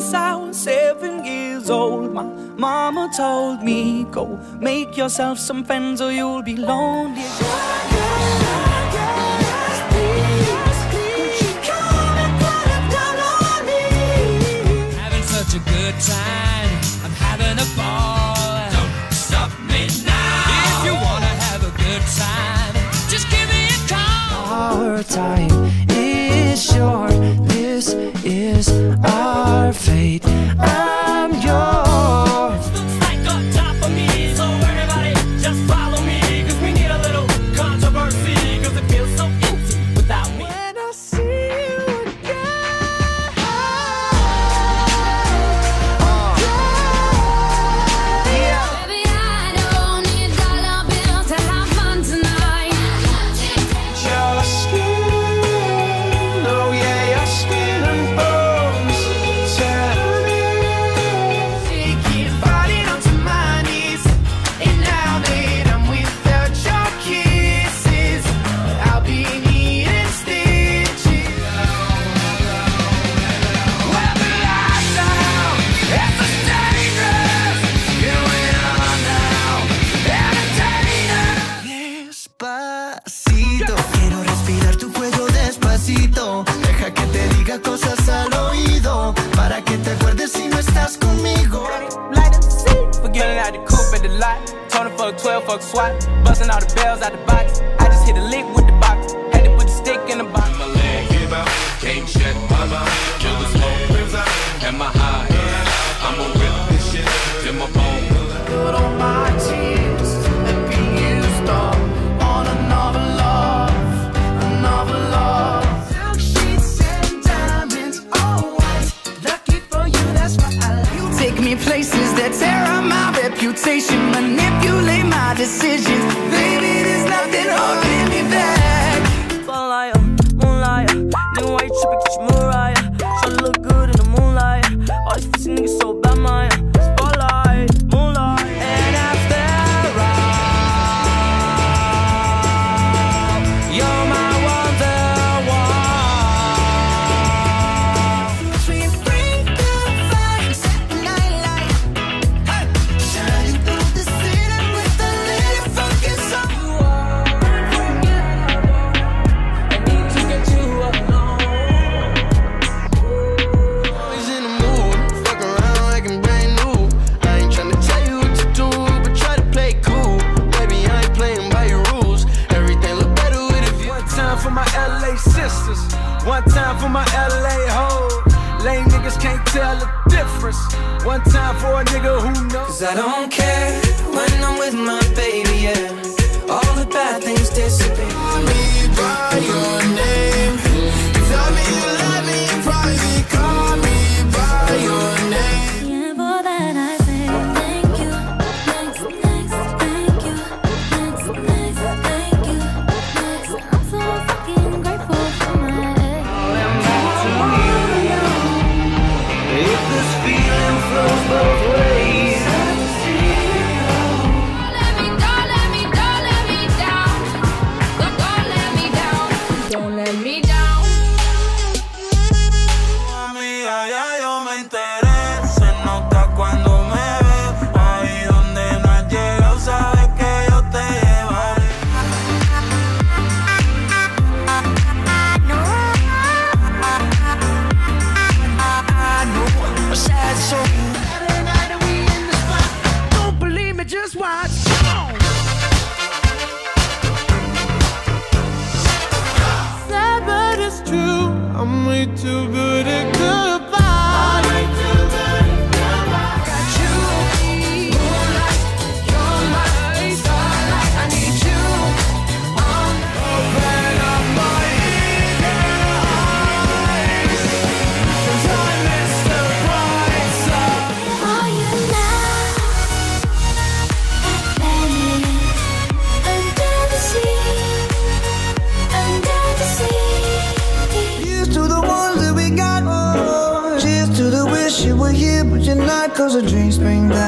since I was seven years old. My mama told me, go make yourself some friends or you'll be lonely. Having good time lot. Tony fuck 12, fuck SWAT. Busting all the bells out the box.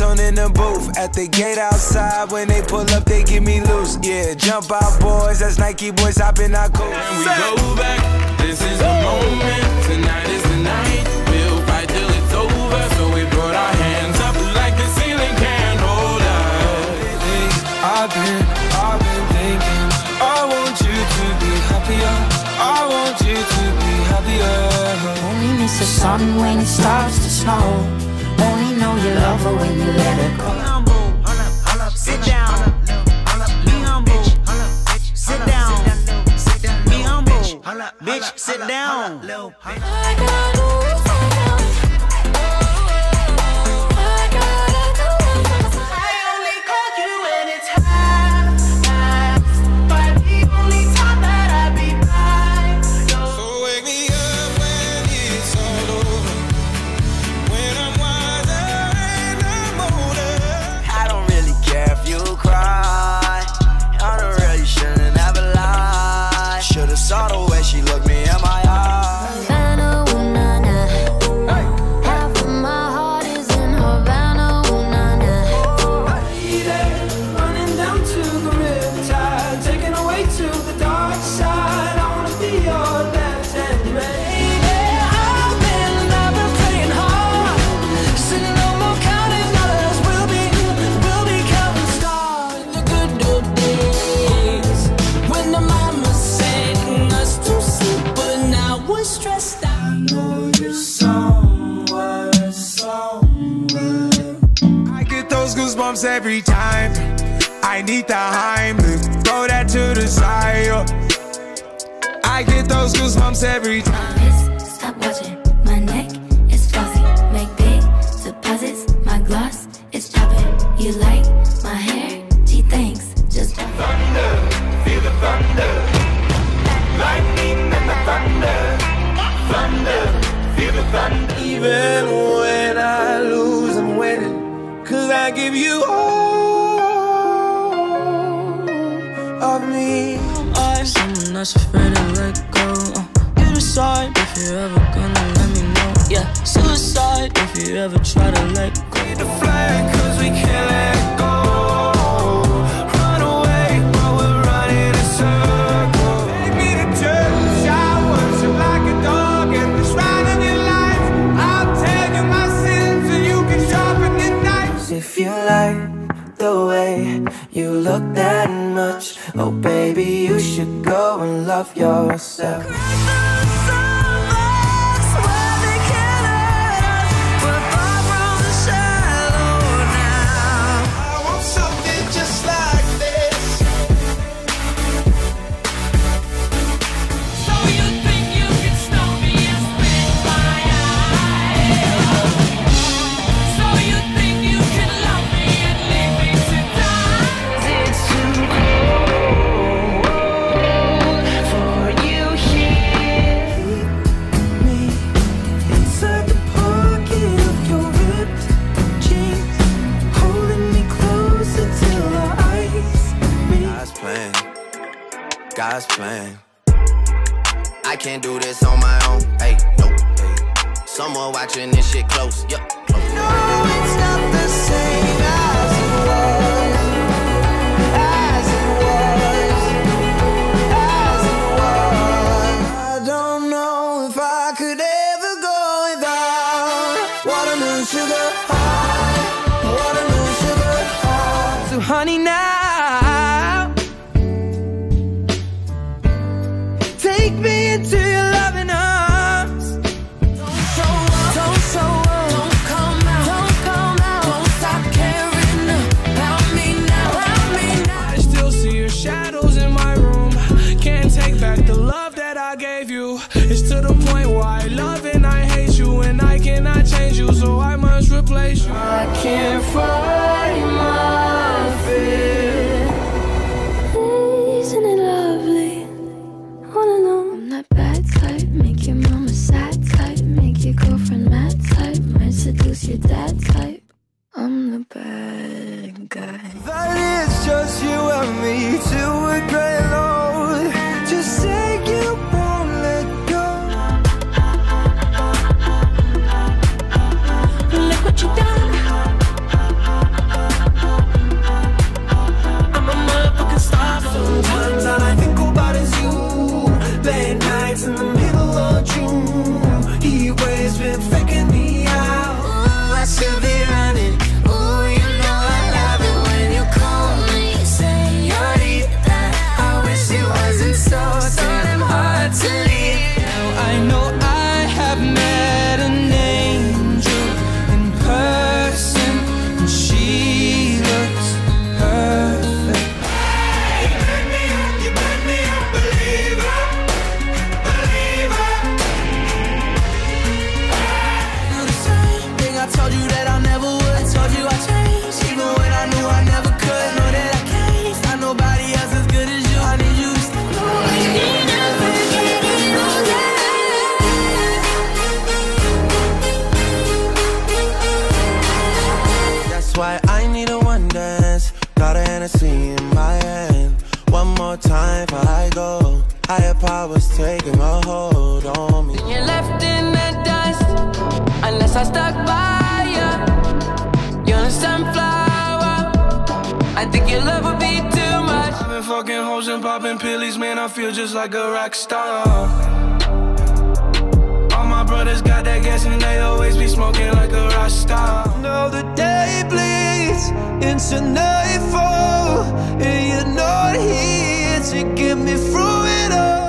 on in the booth. At the gate outside, when they pull up, they give me loose. Yeah, jump out, boys. That's Nike boys hopping our cool. And we go back. This is the moment. Tonight is the night. We'll fight till it's over. So we put our hands up like the ceiling can't hold us. I've been, I've been thinking. I want you to be happier. I want you to be happier. Only miss the sun when it starts to snow. Only know you love her when you let her go. Sit down. Be humble. Sit down. Be humble. Bitch, sit down. those goosebumps every time. I need the Heimlich, throw that to the side. Yo. I get those goosebumps every time. This, stop watching, my neck is fuzzy. Make big deposits, my gloss is popping. You like my hair? She thinks just thunder, feel the thunder, lightning and the thunder, thunder, feel the thunder. Even when Give you all of me. I'm someone that's afraid to let go. Uh, you decide if you're ever gonna let me know. Yeah, suicide if you ever try to let go. Need to fly, cause we can't let go. should go and love yourself. God's plan. I can't do this on my own. Hey, no. Hey. Someone watching this shit close. Yep. Close. No, it's not the same as it was. As it was. As it was. I don't know if I could ever go without watermelon sugar high. Watermelon sugar high. So honey now. the point where I love and I hate you, and I cannot change you, so I must replace you. I can't find my fit. Isn't it lovely? All alone. I'm that bad type, make your mama sad type, make your girlfriend mad type, might seduce your dad type. popping pills, man, I feel just like a rock star. All my brothers got that gas and they always be smoking like a rock star. Now the day bleeds into nightfall, and you're not here to get me through it all.